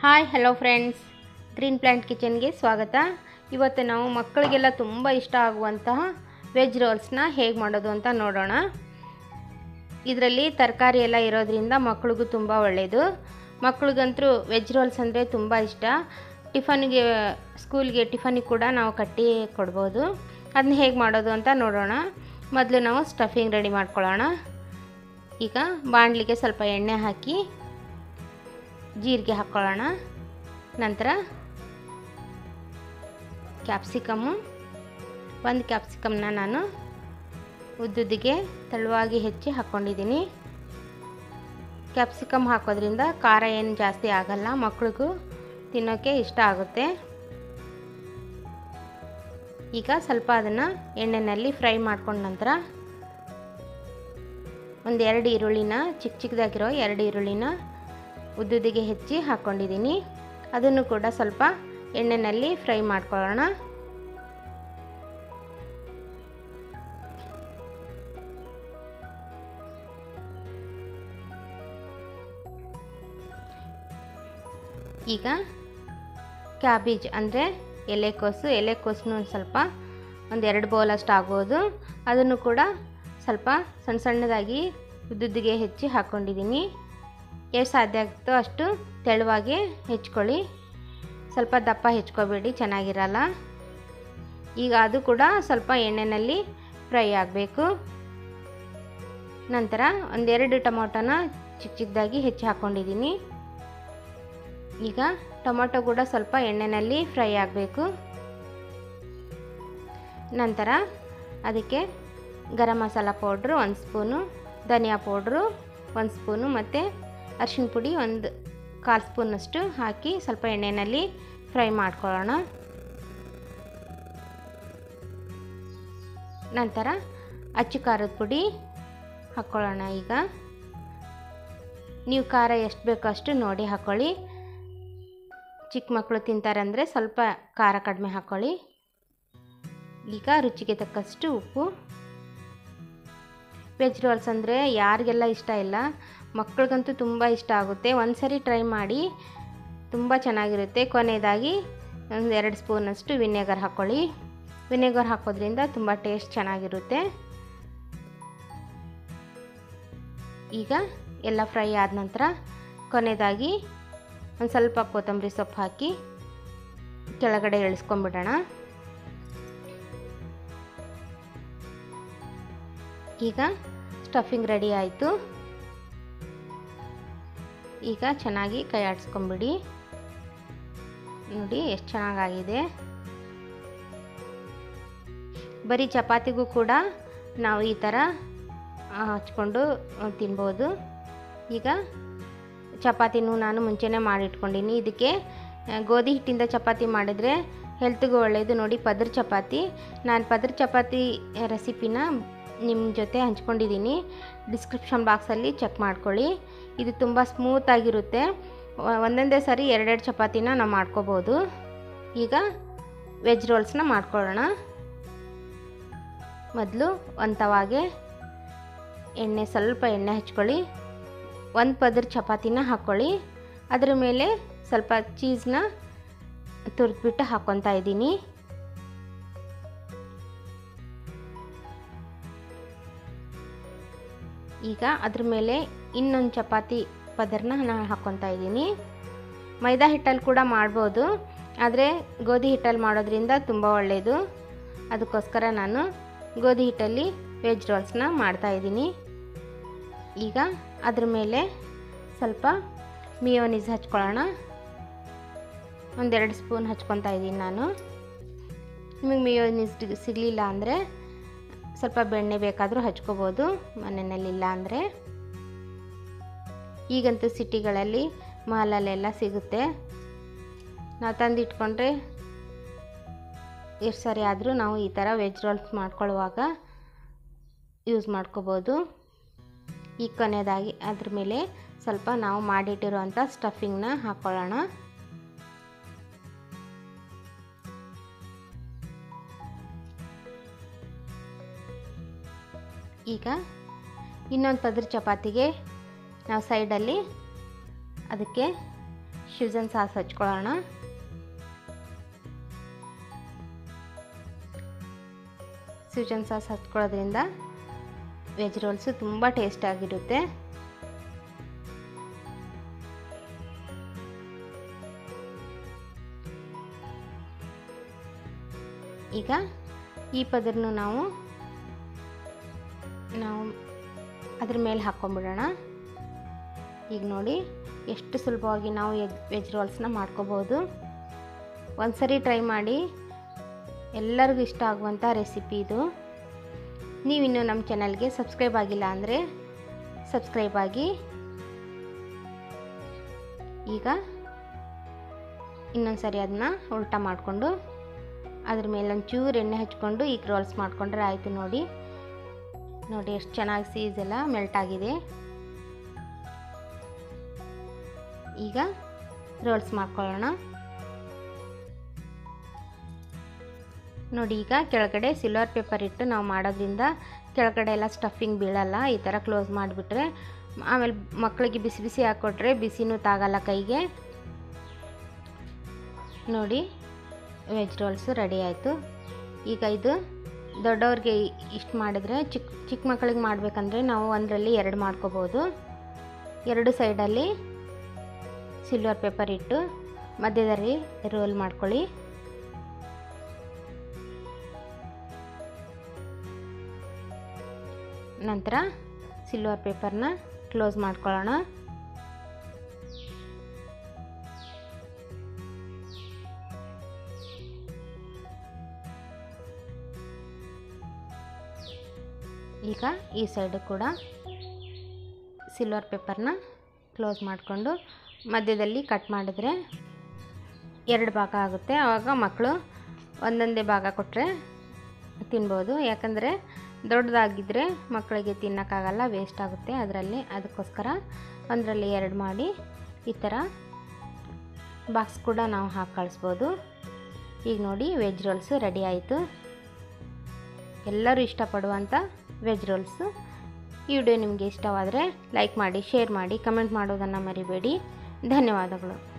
Hi hello friends green plant ಕಿಚನ್ಗೆ ಸ್ವಾಗತ. ಇವತ್ತು ನಾವು ಮಕ್ಕಳಿಗೆಲ್ಲ ತುಂಬ ಇಷ್ಟ ಆಗುವಂತಹ ವೆಜ್ ರೋಲ್ಸ್ನ ಹೇಗೆ ಮಾಡೋದು ಅಂತ ನೋಡೋಣ. ಇದರಲ್ಲಿ ತರಕಾರಿ ಎಲ್ಲ ಇರೋದ್ರಿಂದ ಮಕ್ಕಳಿಗೂ ತುಂಬ ಒಳ್ಳೆಯದು ಮಕ್ಳಿಗಂತೂ ವೆಜ್ ರೋಲ್ಸ್ ಅಂದರೆ ತುಂಬ ಇಷ್ಟ. ಟಿಫನ್ಗೆ ಸ್ಕೂಲ್ಗೆ ಟಿಫನಿಗೆ ಕೂಡ ನಾವು ಕಟ್ಟಿ ಕೊಡ್ಬೋದು. ಅದನ್ನ ಹೇಗೆ ಮಾಡೋದು ಅಂತ ನೋಡೋಣ. ಮೊದಲು ನಾವು ಸ್ಟಫಿಂಗ್ ರೆಡಿ ಮಾಡ್ಕೊಳ್ಳೋಣ. ಈಗ ಬಾಣಲಿಗೆ ಸ್ವಲ್ಪ ಎಣ್ಣೆ ಹಾಕಿ ಜೀರಿಗೆ ಹಾಕ್ಕೊಳ್ಳೋಣ ನಂತರ ಕ್ಯಾಪ್ಸಿಕಮ್ಮು ಒಂದು ಕ್ಯಾಪ್ಸಿಕಮ್ನ ನಾನು ಉದ್ದುದ್ದಿಗೆ ತೆಳುವಾಗಿ ಹೆಚ್ಚಿ ಹಾಕ್ಕೊಂಡಿದ್ದೀನಿ ಕ್ಯಾಪ್ಸಿಕಮ್ ಹಾಕೋದ್ರಿಂದ ಖಾರ ಏನು ಜಾಸ್ತಿ ಆಗಲ್ಲ ಮಕ್ಕಳಿಗೂ ತಿನ್ನೋಕ್ಕೆ ಇಷ್ಟ ಆಗುತ್ತೆ. ಈಗ ಸ್ವಲ್ಪ ಅದನ್ನು ಎಣ್ಣೆಯಲ್ಲಿ ಫ್ರೈ ಮಾಡ್ಕೊಂಡ ನಂತರ ಒಂದು ಎರಡು ಈರುಳ್ಳಿನ ಚಿಕ್ಕ ಚಿಕ್ಕದಾಗಿರೋ ಎರಡು ಈರುಳ್ಳಿನ ಉದ್ದುದಿಗೆ ಹೆಚ್ಚಿ ಹಾಕ್ಕೊಂಡಿದ್ದೀನಿ ಅದನ್ನು ಕೂಡ ಸ್ವಲ್ಪ ಎಣ್ಣೆಯಲ್ಲಿ ಫ್ರೈ ಮಾಡ್ಕೊಳ್ಳೋಣ. ಈಗ ಕ್ಯಾಬೇಜ್ ಅಂದರೆ ಎಲೆಕೋಸು ಎಲೆಕೋಸನ್ನು ಒಂದು ಸ್ವಲ್ಪ ಒಂದು ಎರಡು ಬೌಲಷ್ಟು ಆಗೋದು. ಅದನ್ನು ಕೂಡ ಸ್ವಲ್ಪ ಸಣ್ಣ ಸಣ್ಣದಾಗಿ ಉದ್ದುದ್ದಿಗೆ ಹೆಚ್ಚಿ ಹಾಕ್ಕೊಂಡಿದ್ದೀನಿ ಎಷ್ಟು ಸಾಧ್ಯ ಆಗ್ತೋ ಅಷ್ಟು ತೆಳುವಾಗಿ ಹೆಚ್ಕೊಳ್ಳಿ. ಸ್ವಲ್ಪ ದಪ್ಪ ಹೆಚ್ಕೋಬೇಡಿ, ಚೆನ್ನಾಗಿರಲ್ಲ. ಈಗ ಅದು ಕೂಡ ಸ್ವಲ್ಪ ಎಣ್ಣೆಯಲ್ಲಿ ಫ್ರೈ ಆಗಬೇಕು. ನಂತರ ಒಂದೆರಡು ಟೊಮೊಟೊನ ಚಿಕ್ಕ ಚಿಕ್ಕದಾಗಿ ಹೆಚ್ಚಿ ಹಾಕ್ಕೊಂಡಿದ್ದೀನಿ ಈಗ ಟೊಮೊಟೊ ಕೂಡ ಸ್ವಲ್ಪ ಎಣ್ಣೆಯಲ್ಲಿ ಫ್ರೈ ಆಗಬೇಕು. ನಂತರ ಅದಕ್ಕೆ ಗರಂ ಮಸಾಲ ಪೌಡ್ರು, ಒಂದು ಸ್ಪೂನು ಧನಿಯಾ ಪೌಡ್ರು, ಒಂದು ಸ್ಪೂನು ಮತ್ತು ಅರಿಶಿನ ಪುಡಿ ಒಂದು ಕಾಲು ಸ್ಪೂನಷ್ಟು ಹಾಕಿ ಸ್ವಲ್ಪ ಎಣ್ಣೆಯಲ್ಲಿ ಫ್ರೈ ಮಾಡ್ಕೊಳ್ಳೋಣ. ನಂತರ ಅಚ್ಚು ಖಾರದ ಪುಡಿ ಹಾಕ್ಕೊಳ್ಳೋಣ ಈಗ. ನೀವು ಖಾರ ಎಷ್ಟು ಬೇಕೋ ಅಷ್ಟು ನೋಡಿ ಹಾಕ್ಕೊಳ್ಳಿ ಚಿಕ್ಕ ಮಕ್ಕಳು ತಿಂತಾರೆ ಅಂದರೆ ಸ್ವಲ್ಪ ಖಾರ ಕಡಿಮೆ ಹಾಕ್ಕೊಳ್ಳಿ ಈಗ ರುಚಿಗೆ ತಕ್ಕಷ್ಟು ಉಪ್ಪು. ವೆಜ್ ರೋಲ್ಸ್ ಅಂದರೆ ಯಾರಿಗೆಲ್ಲ ಇಷ್ಟ ಇಲ್ಲ ಮಕ್ಕಳಿಗಂತೂ ತುಂಬ ಇಷ್ಟ ಆಗುತ್ತೆ. ಒಂದು ಸರಿ ಟ್ರೈ ಮಾಡಿ, ತುಂಬ ಚೆನ್ನಾಗಿರುತ್ತೆ. ಕೊನೆಯದಾಗಿ ಒಂದು ಎರಡು ಸ್ಪೂನಷ್ಟು ವಿನೆಗರ್ ಹಾಕ್ಕೊಳ್ಳಿ ವಿನೆಗರ್ ಹಾಕೋದ್ರಿಂದ ತುಂಬ ಟೇಸ್ಟ್ ಚೆನ್ನಾಗಿರುತ್ತೆ. ಈಗ ಎಲ್ಲ ಫ್ರೈ ಆದ ನಂತರ ಕೊನೆಯದಾಗಿ ಒಂದು ಸ್ವಲ್ಪ ಕೊತ್ತಂಬರಿ ಸೊಪ್ಪು ಹಾಕಿ ಕೆಳಗಡೆ ಇಳಿಸ್ಕೊಂಬಿಡೋಣ ಈಗ ಸ್ಟಫಿಂಗ್ ರೆಡಿ ಆಯಿತು. ಈಗ ಚೆನ್ನಾಗಿ ಕೈ ಆಡಿಸ್ಕೊಂಬಿಡಿ. ನೋಡಿ ಎಷ್ಟು ಚೆನ್ನಾಗಾಗಿದೆ. ಬರೀ ಚಪಾತಿಗೂ ಕೂಡ ನಾವು ಈ ಥರ ಹಚ್ಕೊಂಡು ತಿನ್ಬೋದು. ಈಗ ಚಪಾತಿನೂ ನಾನು ಮುಂಚೆನೇ ಮಾಡಿಟ್ಕೊಂಡಿನಿ. ಇದಕ್ಕೆ ಗೋಧಿ ಹಿಟ್ಟಿಂದ ಚಪಾತಿ ಮಾಡಿದರೆ ಹೆಲ್ತ್ಗೂ ಒಳ್ಳೆಯದು ನೋಡಿ ಪದ್ರ ಚಪಾತಿ. ನಾನು ಪದ್ರ ಚಪಾತಿ ರೆಸಿಪಿನ ನಿಮ್ಮ ಜೊತೆ ಹಂಚ್ಕೊಂಡಿದ್ದೀನಿ. ಡಿಸ್ಕ್ರಿಪ್ಷನ್ ಬಾಕ್ಸಲ್ಲಿ ಚೆಕ್ ಮಾಡ್ಕೊಳ್ಳಿ. ಇದು ತುಂಬ ಸ್ಮೂತಾಗಿರುತ್ತೆ ಒಂದೊಂದೇ ಸರಿ ಎರಡೆರಡು ಚಪಾತಿನ ನಾವು ಮಾಡ್ಕೋಬೋದು. ಈಗ ವೆಜ್ ರೋಲ್ಸ್ನ ಮಾಡ್ಕೊಳ್ಳೋಣ. ಮೊದಲು ಒಂದು ತವಾಗೆ ಎಣ್ಣೆ, ಸ್ವಲ್ಪ ಎಣ್ಣೆ ಹಚ್ಕೊಳ್ಳಿ. ಒಂದು ಪದರ ಚಪಾತಿನ ಹಾಕ್ಕೊಳ್ಳಿ ಅದರ ಮೇಲೆ ಸ್ವಲ್ಪ ಚೀಸ್ನ ತುರಿದ್ಬಿಟ್ಟು ಹಾಕ್ಕೊತಾ ಇದ್ದೀನಿ. ಈಗ ಅದ್ರ ಮೇಲೆ ಇನ್ನೊಂದು ಚಪಾತಿ ಪದರ್ನ ನಾನು ಹಾಕ್ಕೊತಾ ಇದ್ದೀನಿ. ಮೈದಾ ಹಿಟ್ಟಲ್ಲಿ ಕೂಡ ಮಾಡ್ಬೋದು, ಆದರೆ ಗೋಧಿ ಹಿಟ್ಟಲ್ಲಿ ಮಾಡೋದ್ರಿಂದ ತುಂಬ ಒಳ್ಳೆಯದು ಅದಕ್ಕೋಸ್ಕರ ನಾನು ಗೋಧಿ ಹಿಟ್ಟಲ್ಲಿ ವೆಜ್ ರೋಲ್ಸ್ನ ಮಾಡ್ತಾಯಿದ್ದೀನಿ ಈಗ ಅದ್ರ ಮೇಲೆ ಸ್ವಲ್ಪ ಮಿಯೋನೀಸ್ ಹಚ್ಕೊಳ್ಳೋಣ. ಒಂದೆರಡು ಸ್ಪೂನ್ ಹಚ್ಕೊತಾ ಇದ್ದೀನಿ ನಾನು. ನಿಮಗೆ ಮಿಯೋನೀಸ್ ಸಿಗಲಿಲ್ಲ ಅಂದರೆ ಸ್ವಲ್ಪ ಬೆಣ್ಣೆ ಬೇಕಾದರೂ ಹಚ್ಕೋಬೋದು ಮನೆಯಲ್ಲಿಲ್ಲ ಅಂದರೆ. ಈಗಂತೂ ಸಿಟಿಗಳಲ್ಲಿ ಮಾಲಲ್ಲೆಲ್ಲ ಸಿಗುತ್ತೆ. ನಾವು ತಂದಿಟ್ಕೊಂಡ್ರೆ ಎಷ್ಟು ಸರಿ ಆದರೂ ನಾವು ಈ ಥರ ವೆಜ್ ರೋಲ್ಸ್ ಮಾಡ್ಕೊಳ್ಳುವಾಗ ಯೂಸ್ ಮಾಡ್ಕೋಬೋದು. ಈ ಕೊನೆಯದಾಗಿ ಅದ್ರ ಮೇಲೆ ಸ್ವಲ್ಪ ನಾವು ಮಾಡಿಟ್ಟಿರುವಂಥ ಸ್ಟಫಿಂಗ್ನ ಹಾಕ್ಕೊಳ್ಳೋಣ ಈಗ ಇನ್ನೊಂದು ಪದ್ರ ಚಪಾತಿಗೆ ನಾವು ಸೈಡಲ್ಲಿ ಅದಕ್ಕೆ ಶಿವಜನ್ ಸಾಸ್ ಹಚ್ಕೊಳ್ಳೋಣ. ಸೂಜನ್ ಸಾಸ್ ಹಚ್ಕೊಳ್ಳೋದ್ರಿಂದ ವೆಜ್ ರೋಲ್ಸು ತುಂಬ ಟೇಸ್ಟಾಗಿರುತ್ತೆ. ಈಗ ಈ ಪದರನ್ನು ನಾವು ನಾವು ಅದ್ರ ಮೇಲೆ ಹಾಕ್ಕೊಂಬಿಡೋಣ. ಈಗ ನೋಡಿ ಎಷ್ಟು ಸುಲಭವಾಗಿ ನಾವು ಎಗ್ ವೆಜ್ ರೋಲ್ಸ್ನ ಮಾಡ್ಕೋಬೋದು. ಒಂದ್ಸರಿ ಟ್ರೈ ಮಾಡಿ. ಎಲ್ಲರಿಗೂ ಇಷ್ಟ ಆಗುವಂಥ ರೆಸಿಪಿ ಇದು. ನೀವಿನ್ನು ನಮ್ಮ ಚಾನಲ್ಗೆ ಸಬ್ಸ್ಕ್ರೈಬ್ ಆಗಿಲ್ಲ ಅಂದರೆ ಸಬ್ಸ್ಕ್ರೈಬ್ ಆಗಿ. ಈಗ ಇನ್ನೊಂದು ಸರಿ ಅದನ್ನ ಉಲ್ಟಾ ಮಾಡಿಕೊಂಡು ಅದ್ರ ಮೇಲೆ ಒಂಚೂರು ಎಣ್ಣೆ ಹಚ್ಕೊಂಡು ಈಗ ರೋಲ್ಸ್ ಮಾಡಿಕೊಂಡ್ರೆ ಆಯಿತು ನೋಡಿ. ನೋಡಿ ಎಷ್ಟು ಚೆನ್ನಾಗಿ ಸೀಸ್ ಎಲ್ಲ ಮೆಲ್ಟ್ ಆಗಿದೆ. ಈಗ ರೋಲ್ಸ್ ಮಾಡ್ಕೊಳ್ಳೋಣ. ನೋಡಿ ಈಗ ಕೆಳಗಡೆ ಸಿಲ್ವರ್ ಪೇಪರ್ ಇಟ್ಟು ನಾವು ಮಾಡೋದ್ರಿಂದ ಕೆಳಗಡೆ ಎಲ್ಲ ಸ್ಟಫಿಂಗ್ ಬೀಳಲ್ಲ, ಈ ಥರ ಕ್ಲೋಸ್ ಮಾಡಿಬಿಟ್ರೆ ಆಮೇಲೆ ಮಕ್ಕಳಿಗೆ ಬಿಸಿ ಬಿಸಿ ಹಾಕ್ಕೊಟ್ರೆ ಬಿಸಿನೂ ತಾಗಲ್ಲ ಕೈಗೆ. ನೋಡಿ ವೆಜ್ ರೋಲ್ಸು ರೆಡಿ ಆಯಿತು. ಈಗ ಇದು ದೊಡ್ಡವ್ರಿಗೆ ಇಷ್ಟು ಮಾಡಿದರೆ ಚಿಕ್ಕ ಚಿಕ್ಕ ಮಕ್ಕಳಿಗೆ ಮಾಡಬೇಕಂದ್ರೆ ನಾವು ಒಂದರಲ್ಲಿ ಎರಡು ಮಾಡ್ಕೋಬೋದು. ಎರಡು ಸೈಡಲ್ಲಿ ಸಿಲ್ವರ್ ಪೇಪರ್ ಇಟ್ಟು, ಮಧ್ಯದಲ್ಲಿ ರೋಲ್ ಮಾಡ್ಕೊಳ್ಳಿ. ನಂತರ ಸಿಲ್ವರ್ ಪೇಪರ್ನ ಕ್ಲೋಸ್ ಮಾಡ್ಕೊಳ್ಳೋಣ. ಈಗ ಈ ಸೈಡು ಕೂಡ ಸಿಲ್ವರ್ ಪೇಪರ್ನ ಕ್ಲೋಸ್ ಮಾಡಿಕೊಂಡು ಮಧ್ಯದಲ್ಲಿ ಕಟ್ ಮಾಡಿದ್ರೆ ಎರಡು ಭಾಗ ಆಗುತ್ತೆ. ಆವಾಗ ಮಕ್ಕಳು ಒಂದೊಂದೇ ಭಾಗ ಕೊಟ್ಟರೆ ತಿನ್ಬೋದು. ಯಾಕಂದರೆ ದೊಡ್ಡದಾಗಿದ್ದರೆ ಮಕ್ಕಳಿಗೆ ತಿನ್ನೋಕ್ಕಾಗಲ್ಲ ವೇಸ್ಟ್ ಆಗುತ್ತೆ. ಅದರಲ್ಲಿ ಅದಕ್ಕೋಸ್ಕರ ಒಂದರಲ್ಲಿ ಎರಡು ಮಾಡಿ ಈ ಥರ ಬಾಕ್ಸ್ ಕೂಡ ನಾವು ಹಾಕಿ ಕಳಿಸ್ಬೋದು. ಈಗ ನೋಡಿ ವೆಜ್ ರೋಲ್ಸು ರೆಡಿ ಆಯಿತು. ಎಲ್ಲರೂ ಇಷ್ಟಪಡುವಂಥ ವೆಜ್ ರೋಲ್ಸು. ಈ ವಿಡಿಯೋ ನಿಮಗೆ ಇಷ್ಟವಾದರೆ ಲೈಕ್ ಮಾಡಿ ಶೇರ್ ಮಾಡಿ ಕಮೆಂಟ್ ಮಾಡೋದನ್ನು ಮರಿಬೇಡಿ. ಧನ್ಯವಾದಗಳು.